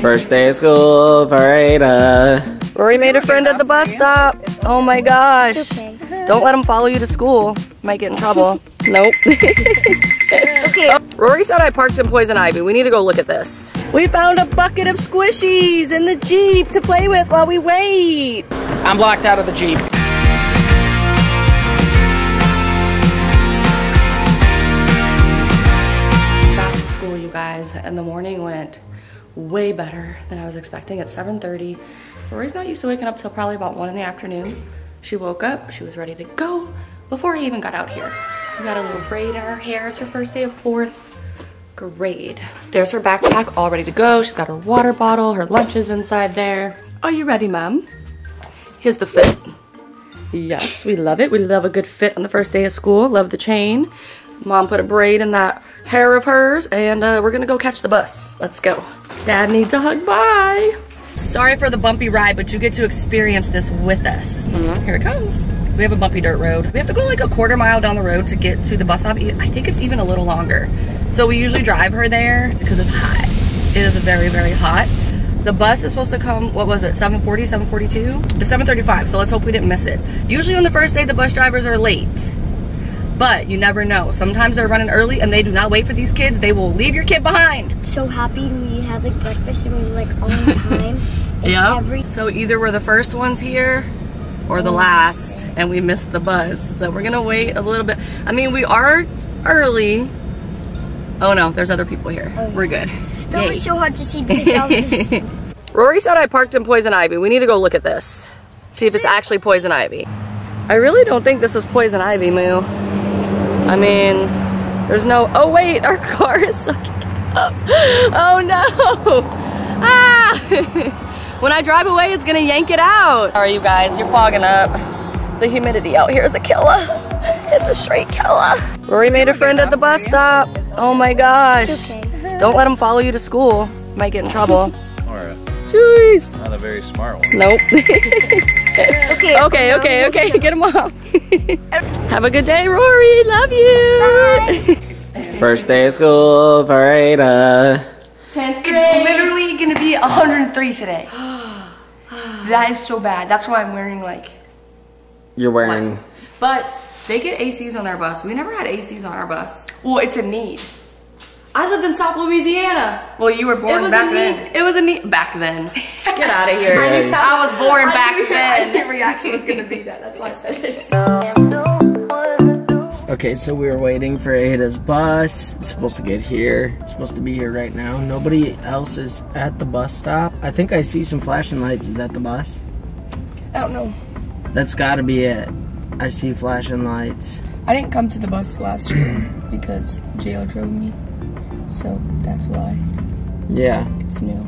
First day of school for Rory made a friend at the bus stop. Oh my gosh. Don't let him follow you to school. Might get in trouble. nope. Okay. Rory said I parked in Poison Ivy. We need to go look at this. We found a bucket of squishies in the Jeep to play with while we wait. I'm blocked out of the Jeep. back to school, you guys, and the morning went way better than I was expecting at 7.30. Rory's not used to waking up till probably about 1 in the afternoon. She woke up, she was ready to go before I even got out here. We got a little braid in her hair. It's her first day of fourth grade. There's her backpack all ready to go. She's got her water bottle, her lunch is inside there. Are you ready, mom? Here's the fit. Yes, we love it. We love a good fit on the first day of school. Love the chain. Mom put a braid in that hair of hers, and uh, we're gonna go catch the bus. Let's go. Dad needs a hug. Bye. Sorry for the bumpy ride, but you get to experience this with us. Mm-hmm. Here it comes. We have a bumpy dirt road. We have to go like a quarter mile down the road to get to the bus stop. I think it's even a little longer. So we usually drive her there because it's hot. It is very, very hot. The bus is supposed to come, what was it, 740, 742? It's 735, so let's hope we didn't miss it. Usually on the first day, the bus drivers are late. But you never know. Sometimes they're running early and they do not wait for these kids. They will leave your kid behind. So happy we had like breakfast and we were like on time. Yeah. Every So either we're the first ones here or the last and we missed the bus. So we're gonna wait a little bit. I mean, we are early. Oh no, there's other people here. Oh, we're good. that Yay. was so hard to see because this. Rory said I parked in Poison Ivy. We need to go look at this. See if it's actually Poison Ivy. I really don't think this is Poison Ivy, Moo. I mean, there's no, oh wait, our car is sucking up. Oh no. Ah. when I drive away, it's gonna yank it out. All right, you guys, you're fogging up. The humidity out here is a killer. It's a straight killer. Rory made a friend at the bus stop. Oh my gosh. Okay. Don't let him follow you to school. Might get in trouble. Or a, Jeez. not a very smart one. Nope. Okay. okay, okay, okay. Get him off. Have a good day, Rory. Love you. First day of school for Aydah. 10th It's literally gonna be 103 today. that is so bad. That's why I'm wearing like. You're wearing. But they get ACs on their bus. We never had ACs on our bus. Well, it's a need. I lived in South Louisiana. Well, you were It born was back a then. It was a need back then. Get out of here. I I was born back then. Reaction was gonna be that. That's why I said it. Okay, so we were waiting for Aydah's bus. It's supposed to get here. It's supposed to be here right now. Nobody else is at the bus stop. I think I see some flashing lights. Is that the bus? I don't know. That's gotta be it. I see flashing lights. I didn't come to the bus last year because Jail drove me. So that's why Yeah, it's new.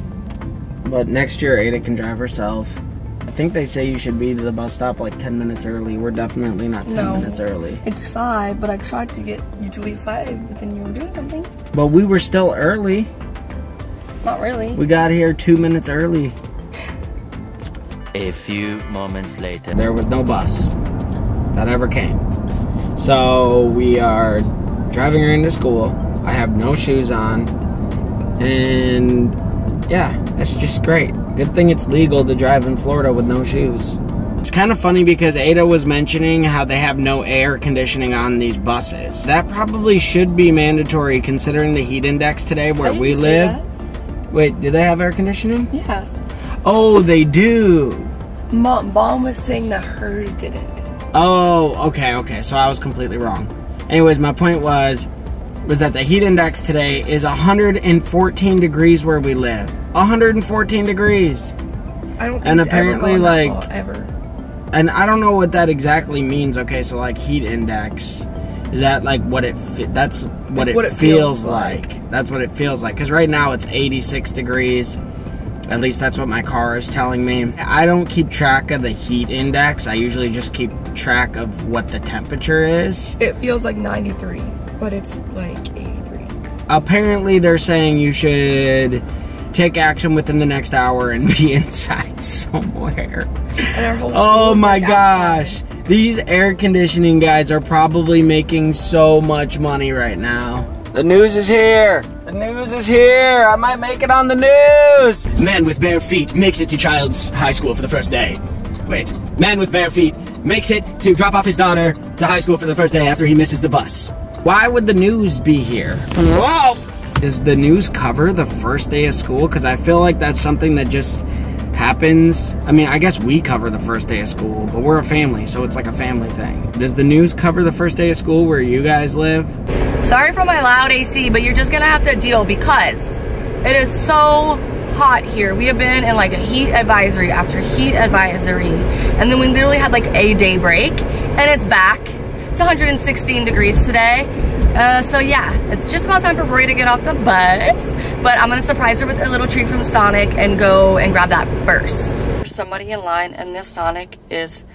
but next year Aydah can drive herself. I think they say you should be to the bus stop like 10 minutes early. We're definitely not 10 No. minutes early. It's five, but I tried to get you to leave five, but then you were doing something. But we were still early. Not really. We got here two minutes early. A few moments later. There was no bus that ever came. So we are driving her into school. I have no shoes on. And yeah, it's just great. Good thing it's legal to drive in Florida with no shoes. It's kind of funny because Aydah was mentioning how they have no air conditioning on these buses. That probably should be mandatory considering the heat index today where we live. Wait, do they have air conditioning? Yeah. Oh, they do. Mom, mom was saying that hers didn't. Oh, okay, okay. So I was completely wrong. Anyways, my point was was that the heat index today is 114 degrees where we live. 114 degrees. I don't think And apparently, like- low, ever. And I don't know what that exactly means. Okay, so like heat index is that like what it that's what, it, what it feels, feels like. That's what it feels like cuz right now it's 86 degrees. At least that's what my car is telling me. I don't keep track of the heat index. I usually just keep track of what the temperature is. It feels like 93, but it's like 83. apparently they're saying you should take action within the next hour and be inside somewhere. And our whole Oh my like, gosh. outside. These air conditioning guys are probably making so much money right now. The news is here. The news is here. I might make it on the news. Man with bare feet makes it to child's high school for the first day. Wait. Man with bare feet makes it to drop off his daughter to high school for the first day after he misses the bus. Why would the news be here? Whoa! Does the news cover the first day of school? Because I feel like that's something that just happens. I mean, I guess we cover the first day of school, but we're a family, so it's like a family thing. Does the news cover the first day of school where you guys live? Sorry for my loud AC, but you're just gonna have to deal because it is so hot here. We have been in like a heat advisory after heat advisory, and then we literally had like a day break, and it's back. It's 116 degrees today. Uh, so yeah, it's just about time for Rory to get off the bus, but I'm gonna surprise her with a little treat from Sonic and go and grab that first. There's somebody in line, and this Sonic is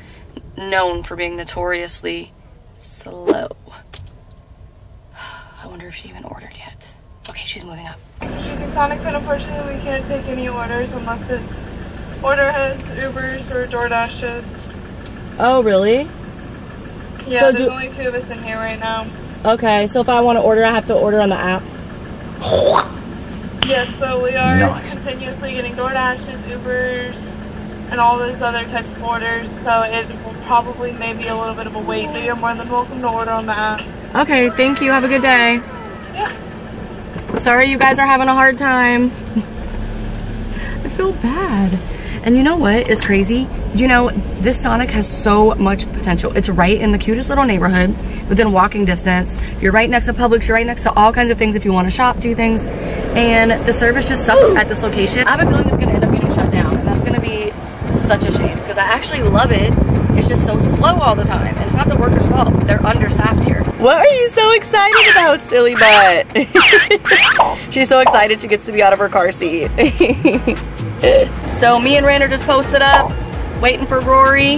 known for being notoriously slow. I wonder if she even ordered yet. Okay, she's moving up. Sonic, but unfortunately we can't take any orders unless it's order has Ubers or DoorDashes. Oh, really? Yeah, So there's do- only two of us in here right now. Okay, so if I want to order, I have to order on the app. Yes, so we are Nice. continuously getting DoorDashes, Ubers, and all those other types of orders. So it will probably maybe a little bit of a wait, but you're more than welcome to order on the app. Okay, thank you. Have a good day. Sorry you guys are having a hard time. I feel bad. And you know what is crazy? You know, this Sonic has so much potential. It's right in the cutest little neighborhood, within walking distance. You're right next to Publix, you're right next to all kinds of things if you want to shop, do things. And the service just sucks at this location. I have a feeling it's gonna end up getting shut down, and that's gonna be such a shame because I actually love it. It's just so slow all the time, and it's not the workers' fault. They're understaffed here. What are you so excited about, silly butt? She's so excited she gets to be out of her car seat. so me and Ren are just posted up, waiting for Rory.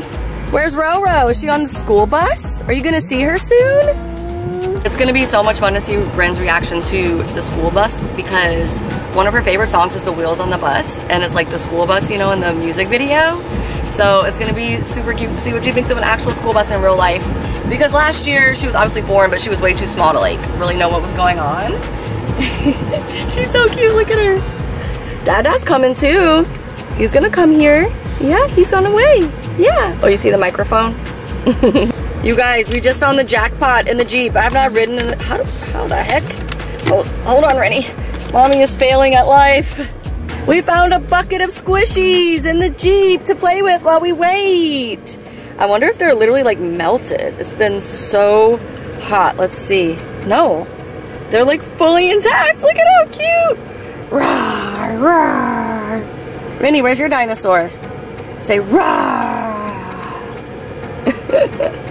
Where's Roro? Is she on the school bus? Are you gonna see her soon? It's gonna be so much fun to see Ren's reaction to the school bus because one of her favorite songs is The Wheels on the Bus, and it's like the school bus, you know, in the music video. So it's gonna be super cute to see what she thinks of an actual school bus in real life. Because last year she was obviously born, but she was way too small to like really know what was going on. She's so cute, look at her. Dada's coming too. He's gonna come here. Yeah, he's on the way. Yeah. Oh, you see the microphone? You guys, we just found the jackpot in the Jeep. I've not ridden in the, how, how the heck? Hold, hold on, Rennie. Mommy is failing at life. We found a bucket of squishies in the Jeep to play with while we wait. I wonder if they're literally like melted. It's been so hot. Let's see. No, they're like fully intact. Look at how cute. Rawr, rawr. Rennie, where's your dinosaur? Say rawr.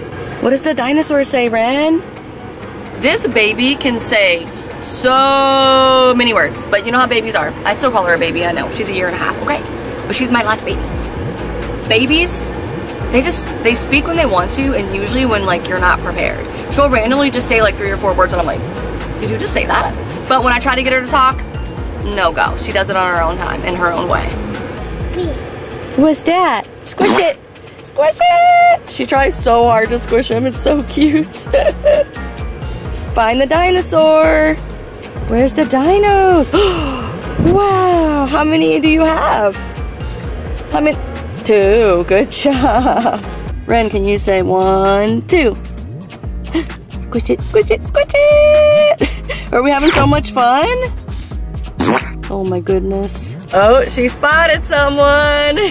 What does the dinosaur say, Ren? This baby can say so many words, but you know how babies are. I still call her a baby, I know. She's a year and a half, okay? But she's my last baby. Babies, they just, they speak when they want to, and usually when, like, you're not prepared. She'll randomly just say, like, three or four words, and I'm like, did you just say that? But when I try to get her to talk, no go. She does it on her own time, in her own way. What's that? Squish it! Squish it! She tries so hard to squish him. It's so cute. Find the dinosaur. Where's the dinos? wow. How many do you have? How many? Two. Good job. Ren, can you say one, two? Squish it, squish it, squish it! Are we having so much fun? Oh my goodness. Oh, she spotted someone.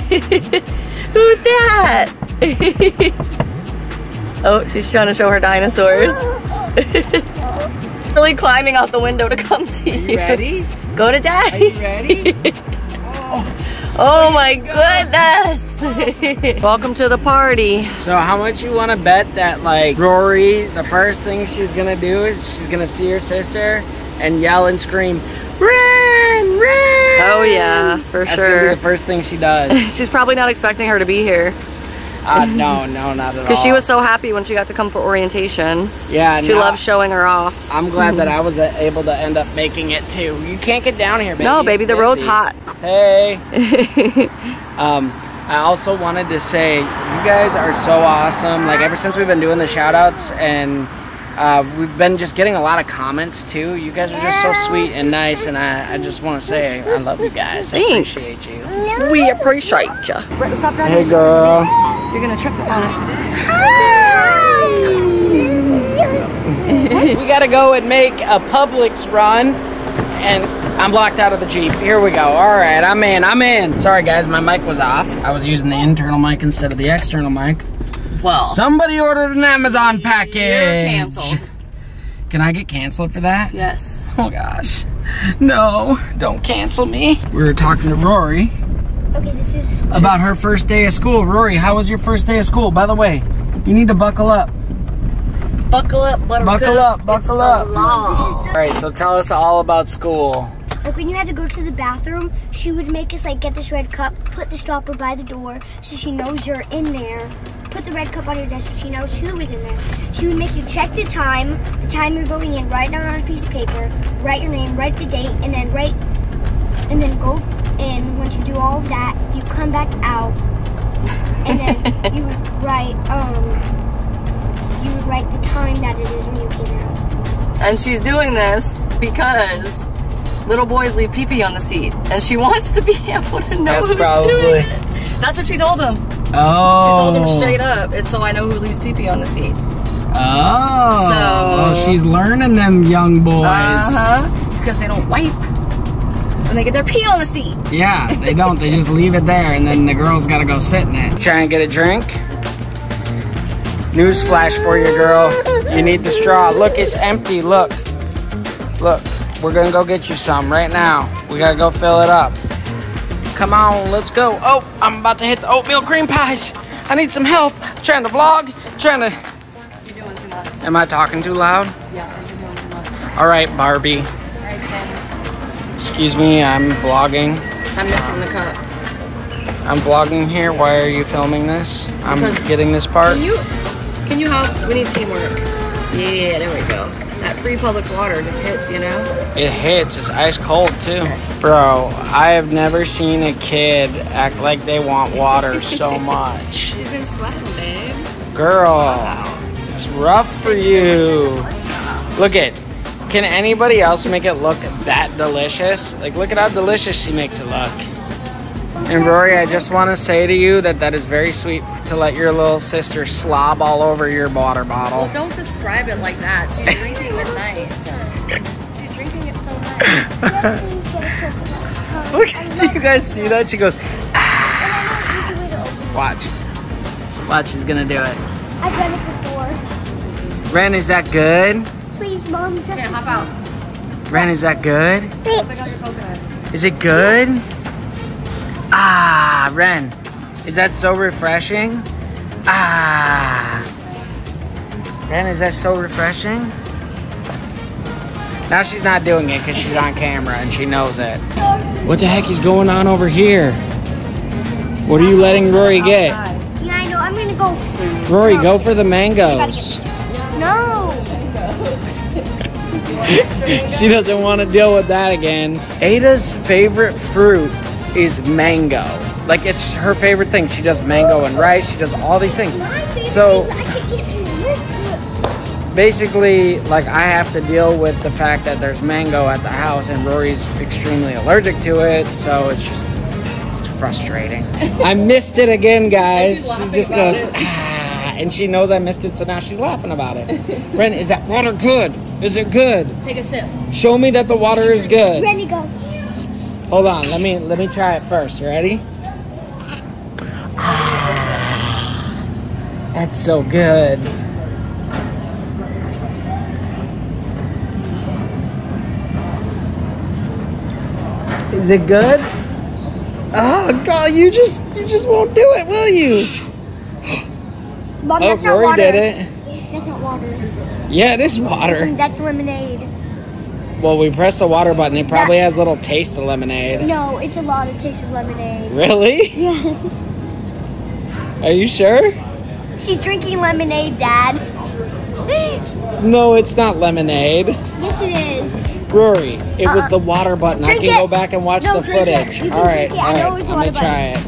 Who's that? oh, she's trying to show her dinosaurs. really climbing out the window to come to you. Ready? Go to daddy. Ready? Oh my goodness. Welcome to the party. So how much you want to bet that like Rory, the first thing she's gonna do is she's gonna see her sister and yell and scream, Ren, Ren. Oh yeah, for That's gonna be the first thing she does. She's probably not expecting her to be here uh, no, no, not at all. because she was so happy when she got to come for orientation. Yeah, She no, loves showing her off. I'm glad that I was uh, able to end up making it too. You can't get down here, baby. No, It's baby, the road's hot. Hey. um, I also wanted to say you guys are so awesome. Like ever since we've been doing the shout outs and Uh, we've been just getting a lot of comments too. You guys are just so sweet and nice, and I, I just want to say I love you guys. I Thanks. appreciate you. We appreciate you. Right, stop driving. Hey, girl. You're gonna trip on it. We gotta go and make a Publix run, and I'm blocked out of the Jeep. Here we go. All right, I'm in. I'm in. Sorry, guys, my mic was off. I was using the internal mic instead of the external mic. It. Well, Somebody ordered an Amazon package. you're canceled. Can I get canceled for that? Yes. Oh gosh. No, don't cancel me. We were talking to Rory Okay, this is. about her first day of school. Rory, how was your first day of school? By the way, you need to buckle up. Buckle up, buttercup. Buckle up, It's buckle the up. law. All right, so tell us all about school. Like when you had to go to the bathroom, she would make us like get this red cup, put the stopper by the door so she knows you're in there. Put the red cup on your desk so she knows who is in there. She would make you check the time, the time you're going in, write it down on a piece of paper, write your name, write the date, and then write, and then go in. Once you do all of that, you come back out, and then you would write, um, you would write the time that it is when you came out. And she's doing this because little boys leave pee pee on the seat, and she wants to be able to know That's who's probably- doing it. That's what she told him. She Oh. told him straight up. It's so I know who leaves pee pee on the seat. Oh. So- Oh, she's learning them young boys. Uh huh. Because they don't wipe when they get their pee on the seat. Yeah, they don't. They just leave it there, and then the girls gotta go sit in it. Try and get a drink. Newsflash for you, girl. You need the straw. Look, it's empty. Look. Look, we're gonna go get you some right now. We gotta go fill it up. Come on, let's go. Oh, I'm about to hit the oatmeal cream pies. I need some help. trying to vlog. Trying to. You're doing too much. Am I talking too loud? Yeah, you're doing too much. All right, Barbie. Alright, then. Excuse me, I'm vlogging. I'm missing the cup. I'm vlogging here. Why are you filming this? I'm getting this part. Can you can you help? We need teamwork. Yeah, there we go. That free Publix water just hits, you know? It hits. It's ice cold too. Bro, I have never seen a kid act like they want water so much. She's been sweating, babe. Girl, it's rough for you. Look at. Can anybody else make it look that delicious? Like, look at how delicious she makes it look. And Rory, I just want to say to you that that is very sweet to let your little sister slob all over your water bottle. Well, don't describe it like that. She's drinking it nice. She's drinking it so nice. Look, do you guys see that? She goes, watch. Watch, she's gonna do it. I've done it before. Ren, is that good? Please, mom, Okay, hop out. Ren, is that good? Pick out your coconut. Is it good? Ah, Ren, is that so refreshing? Ah. Ren, is that so refreshing? Now she's not doing it because she's on camera and she knows it. What the heck is going on over here? What are you letting Rory get? Yeah, I know. I'm gonna go. Rory, go for the mangoes. No. She doesn't want to deal with that again. Aydah's favorite fruit is mango. Like it's her favorite thing. She does mango and rice. She does all these things. So basically, like I have to deal with the fact that there's mango at the house, and Rory's extremely allergic to it. So it's just it's frustrating. I missed it again, guys. And She just laughing goes. it. Ah, and she knows I missed it, so now she's laughing about it. Ren, is that water good? Is it good? Take a sip. Show me that the water is good. Ready, go. Hold on, let me let me try it first. Ready? That's so good. Is it good? Oh God, you just you just won't do it, will you? Mom, Oh, that's not Rory water. did it. That's not water. Yeah, it is water. Mm, that's lemonade. Well, we press the water button. It probably has a little taste of lemonade. No, it's a lot of taste of lemonade. Really? Yes. Are you sure? She's drinking lemonade, Dad. No, it's not lemonade. yes, it is. Rory, it was Uh-uh. the water button. I can it. go back and watch No, the footage. You can all right, drink it. I all know right. Let me try it.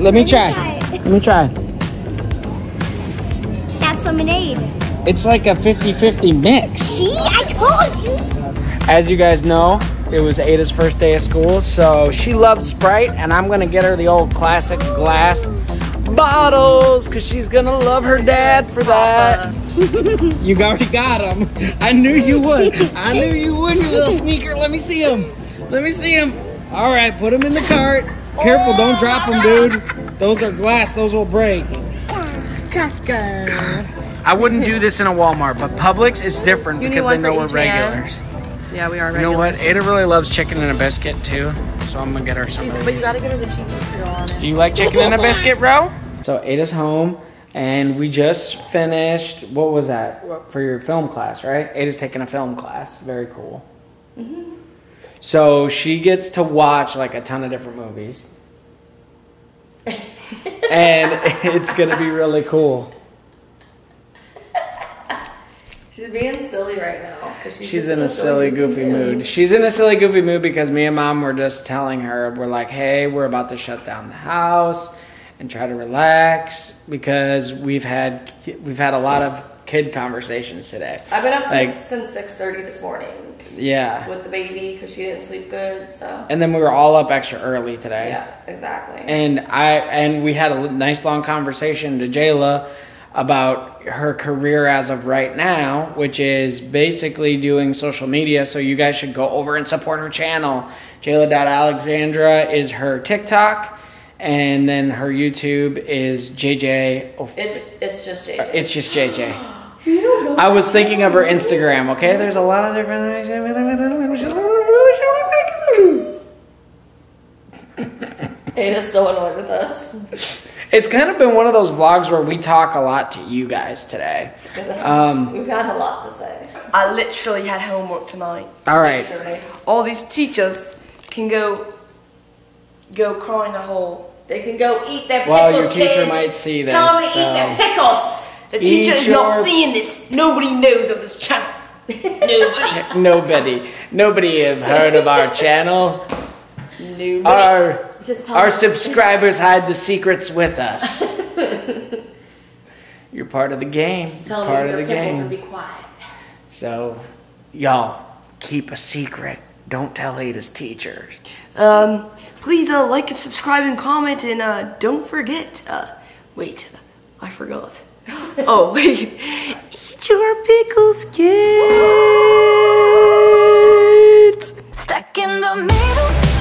Let me try. Let me try. That's lemonade. It's like a 50-50 mix. See, I told you. As you guys know, it was Aydah's first day of school, so she loves Sprite, and I'm gonna get her the old classic glass bottles, cause she's gonna love her dad for that. you already got them. I knew you would. I knew you would, you little sneaker. Let me see them. Let me see them. All right, put them in the cart. Careful, don't drop them, dude. Those are glass. Those will break. I wouldn't do this in a Walmart, but Publix is different You because they know we're regulars. Yeah, we are regulars. You know what? Aydah really loves chicken and a biscuit too, so I'm gonna get her some of But you gotta get her the cheese to go on it. Do you like chicken and a biscuit, bro? So Aydah's home, and we just finished. What was that for your film class? Right? Aydah's taking a film class. Very cool. Mm-hmm. So she gets to watch like a ton of different movies, and it's gonna be really cool. She's being silly right now. She's just in a silly, goofy mood. She's in a silly, goofy mood because me and mom were just telling her, we're like, hey, we're about to shut down the house and try to relax because we've had we've had a lot of kid conversations today. I've been up Like- since, since 6.30 this morning Yeah. with the baby because she didn't sleep good, so. And then we were all up extra early today. Yeah, exactly. And I and we had a nice long conversation to Jayla about her career as of right now, which is basically doing social media. So you guys should go over and support her channel. Jayla.alexandra is her TikTok, and then her YouTube is JJ. it's it's just JJ. It's just JJ. I was thinking of her Instagram. Okay, there's a lot of different. Aydah's so annoyed with us. It's kind of been one of those vlogs where we talk a lot to you guys today. Um, We've had a lot to say. I literally had homework tonight. all right. Literally. All these teachers can go go cry in a hole. They can go eat their pickles, Well, your teacher kids. might see this, Tell them to eat their pickles. The teacher Eat is not seeing this. Nobody knows of this channel. Nobody. Nobody, nobody have heard of our channel. Nobody. Our Just our subscribers hide the secrets with us. You're part of the game. Tell part them of the eat their pickles game. and be quiet. So, y'all keep a secret. Don't tell Aydah's teachers. Um, please uh, like and subscribe and comment and uh, don't forget, uh, wait, I forgot. oh, wait, eat your pickles, kids. Stuck in the middle.